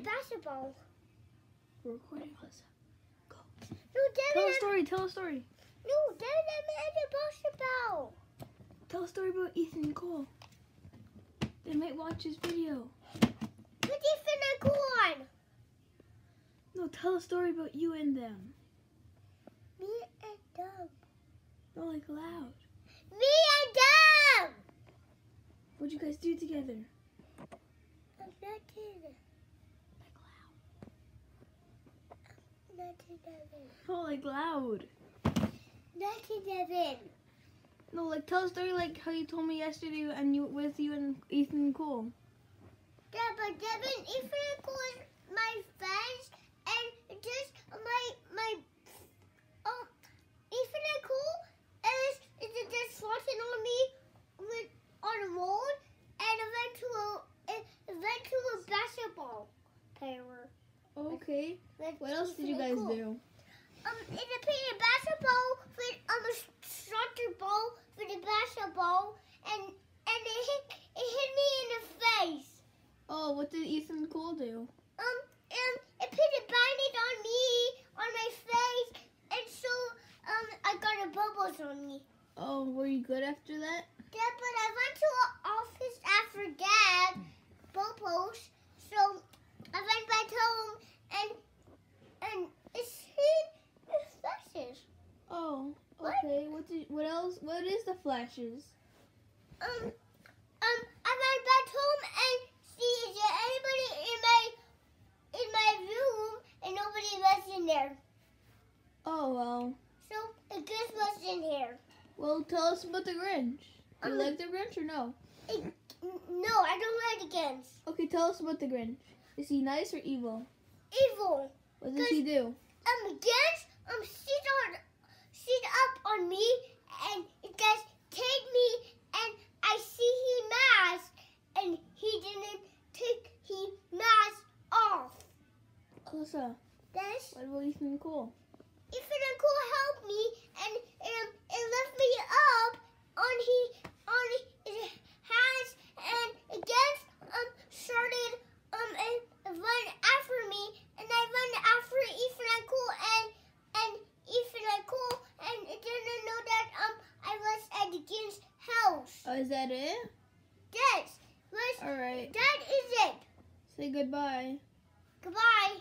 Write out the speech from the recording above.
basketball. We're recording, Alyssa. No, Devin, Tell a story. Tell a story. no, Devin, I'm at a basketball. Tell a story about Ethan and Cole. They might watch this video. Put Ethan and Corn. No, tell a story about you and them. Me and them. No, like loud. Me and them. What'd you guys do together? I'm nothing. Like No, like loud. Nothing, Devin. No, like tell a story like how you told me yesterday and you with you and Ethan and Cole. Yeah, but Devin, Ethan and Corn, my friends, and just my my. Um, Ethan and Cole is is just watching on me with on the road, and I went to a I went to a basketball player. Okay. with What else did you guys Cole. do? Um, it appeared a basketball with um a soccer ball with a basketball, and and it hit it hit me in the face. Oh, what did Ethan Cole do? Um, and it put a bandage on me on my face, and so um I got a bubbles on me. Oh, were you good after that? Yeah, but I went to an office after that, bubbles. So I went back home and and it's hit the flashes. Oh, What? okay. What did? What else? What is the flashes? Um, um, I went back home and see is there anybody in my in my room, and nobody was in there. Oh well. So the ghost was in here. Well, tell us about the Grinch. Do you Um, like the Grinch or no? N- No, I don't like against Okay, tell us about the Grinch. Is he nice or evil? evil. What does he do? Um, against um, sit on, sit up on me, and it just take me, and I see he mask, and he didn't take he mask off. Alyssa, That's what about Ethan and Cole? Ethan and Cole helped me, and um, it lift me up on he on his hands, and against um started um and run after me, and I run after Ethan and Cole, and and Ethan and Cole, and it didn't know that um I was at against house. Oh, is that it? That was All right. that is it. Say goodbye. Goodbye.